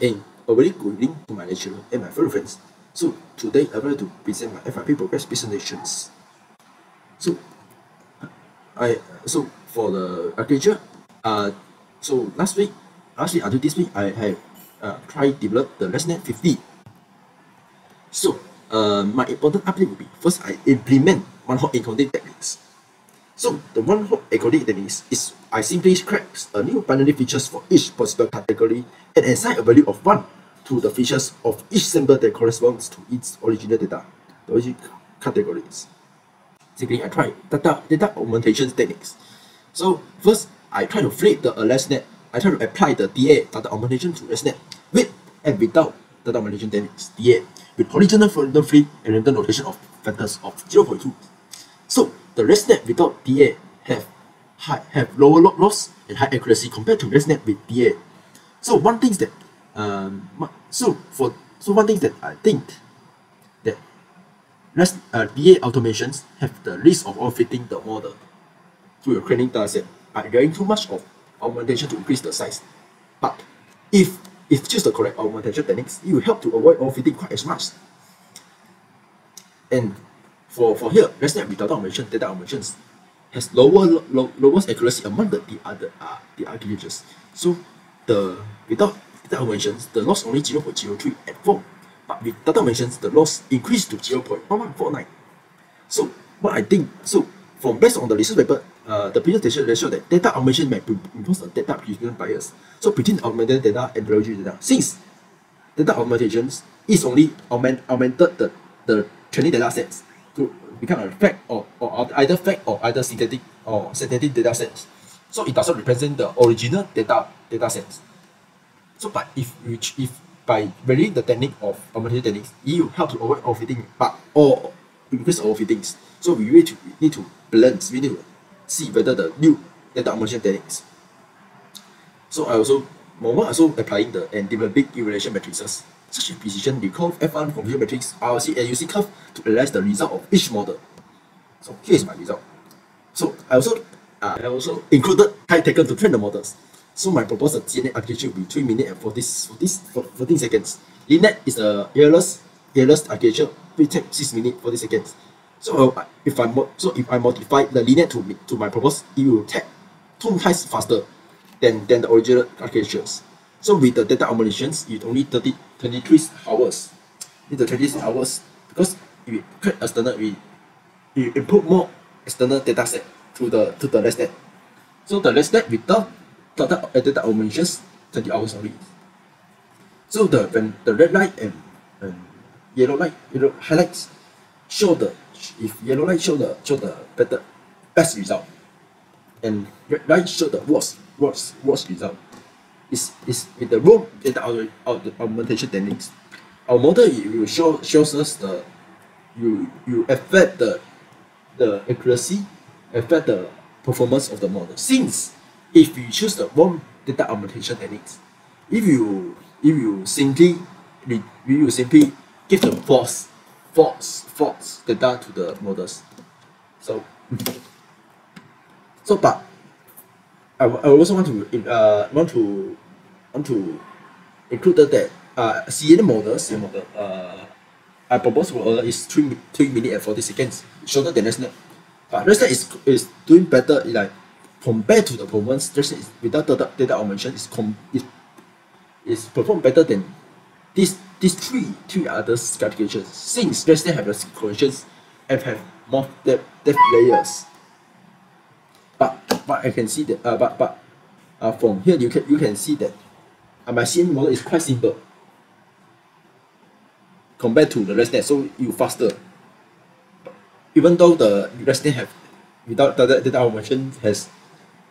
and a very good evening to my lecturer and my fellow friends. So today I like to present my FYP progress presentations. So I so for the architecture, uh, so last week, last week until this week, I have uh, tried develop the ResNet 50. So uh, my important update will be first I implement one hot encoding techniques. So the one hot encoding techniques is I simply crack a new binary features for each possible category and assign a value of one to the features of each sample that corresponds to its original data, the original categories. Simply I try data data augmentation techniques. So first I try to flip the ResNet. I try to apply the DA data augmentation to ResNet with and without data augmentation techniques DA with original random free and random rotation of factors of 0.2. The ResNet without DA have high, have lower log loss and high accuracy compared to ResNet with DA. So one thing that um so for so one thing that I think that REST uh, DA automations have the risk of overfitting the model through your training dataset by getting too much of augmentation to increase the size. But if if choose the correct augmentation techniques, it will help to avoid overfitting quite as much. And for, for here, ResNet without augmentation, data augmentations has lower lo, lowest accuracy among the, the other uh, the architectures. So the without data augmentations, the loss only 0.03 at 4. But with data augmentations, the loss increased to 0.1149. So what I think so from based on the research paper, uh, the presentation they show that data augmentation may impose a data precision bias. So between augmented data and biological data, since data augmentations is only augment, augmented the, the training data sets to become a fact or, or either fact or either synthetic or synthetic data sets. So it doesn't represent the original data data sets. So but if which if by varying the technique of augmentation techniques, you help to avoid overfitting, but or increase overfittings. So we need to we need to balance, we need to see whether the new data augmentation techniques. So I also Momo also applying the developing evaluation matrices such as precision recall F1 confusion matrix, ROC and UC curve to analyze the result of each model. So here is my result. So I also uh, I also included time taken to train the models. So my proposed GNet architecture will be 3 minutes and 40, 40, 14 seconds. LeNet is a errorless, errorless architecture, will take 6 minutes 40 seconds. So uh, if I so if I modify the LeNet to to my purpose, it will take two times faster than, than the original architectures. So with the data augmentations, it only 30, 23 hours. Need the 23 hours because if we create external, we, we input more external data set to the to the ResNet. So the ResNet without data, uh, data augmentations, 20 hours only. So the when the red light and, and yellow light, yellow highlights show the if yellow light show the show the better best result, and red light show the worst worst worst result. Is is with the room data augmentation techniques. Our model will show shows us the you you affect the the accuracy, affect the performance of the model. Since if you choose the wrong data augmentation techniques, if you if you simply if you simply give the false false false data to the models. So so but I, I also want to uh want to want to include that uh CNN model CNN model uh I propose model is three three minutes and forty seconds shorter than ResNet. But ResNet is is doing better like compared to the performance ResNet is without data data augmentation is com is is perform better than these these three three other calculations since ResNet have the correlations and have more depth, depth layers. But I can see that uh, but but uh, from here you can you can see that uh, my CNN model is quite simple compared to the ResNet, so you faster. Even though the ResNet have without data data augmentation has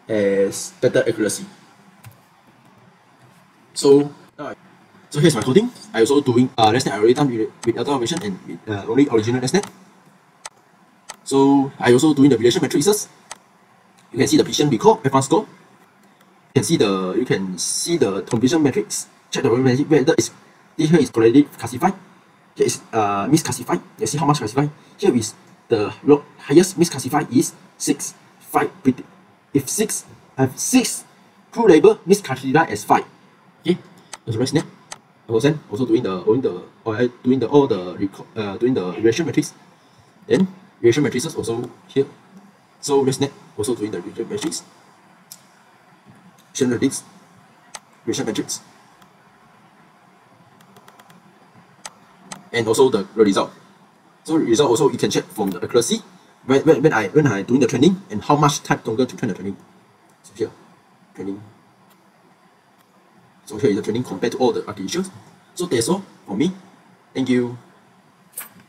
has better accuracy. So now, so here's my coding. I also doing uh, ResNet I already done with, with data augmentation and with uh, only original ResNet. So I also doing the relation matrices. You can see the precision recall F1 score. You can see the you can see the confusion matrix. Check the whether is this here is correctly classified. Here is uh misclassified. You see how much classified. Here is the low, highest misclassified is six five. If six have six true label misclassified as five. Okay, the ResNet. was then also doing the doing the or I doing the all the uh doing the regression matrix. Then regression matrices also here. So ResNet also doing the matrix. Regression matrix. Regression matrix. And also the result. So result also you can check from the accuracy when, when, when I when I doing the training and how much time longer to train the training. So here, training. So here is the training compared to all the architectures. So that's all for me. Thank you.